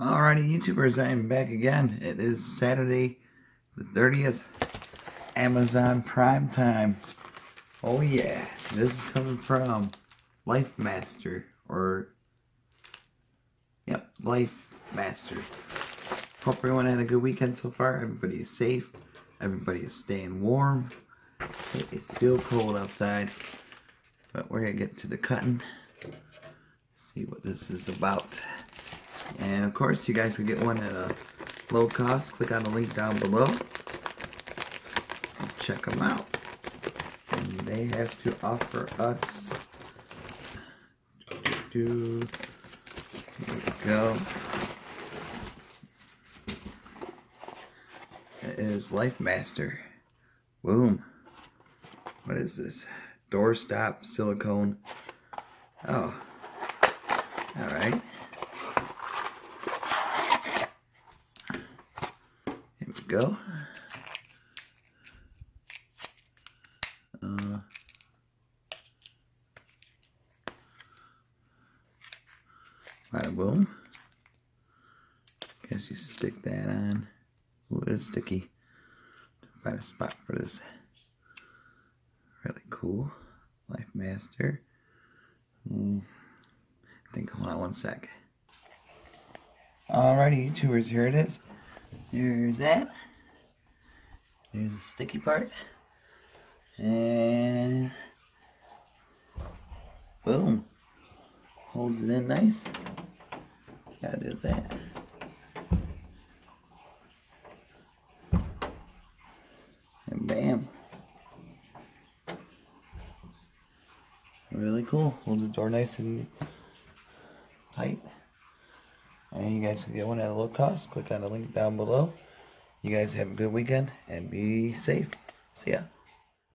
Alrighty, YouTubers, I am back again. It is Saturday, the 30th, Amazon Prime Time. Oh yeah, this is coming from Lifemaster, or, yep, Life Master. Hope everyone had a good weekend so far. Everybody is safe. Everybody is staying warm. It is still cold outside, but we're gonna get to the cutting. See what this is about. And of course, you guys can get one at a low cost. Click on the link down below. Check them out. And they have to offer us. Here we go. It is Lifemaster. Boom. What is this? Doorstop silicone. Oh. Alright. Go. Uh, bada boom. Guess you stick that on. Ooh, it's sticky. Find a spot for this. Really cool. Lifemaster. Mm. I think, hold on one sec. Alrighty, YouTubers, here it is. Here's that. There's the sticky part. And boom. Holds it in nice. Gotta do that. And bam. Really cool. Holds the door nice and. And you guys can get one at a low cost. Click on the link down below. You guys have a good weekend and be safe. See ya.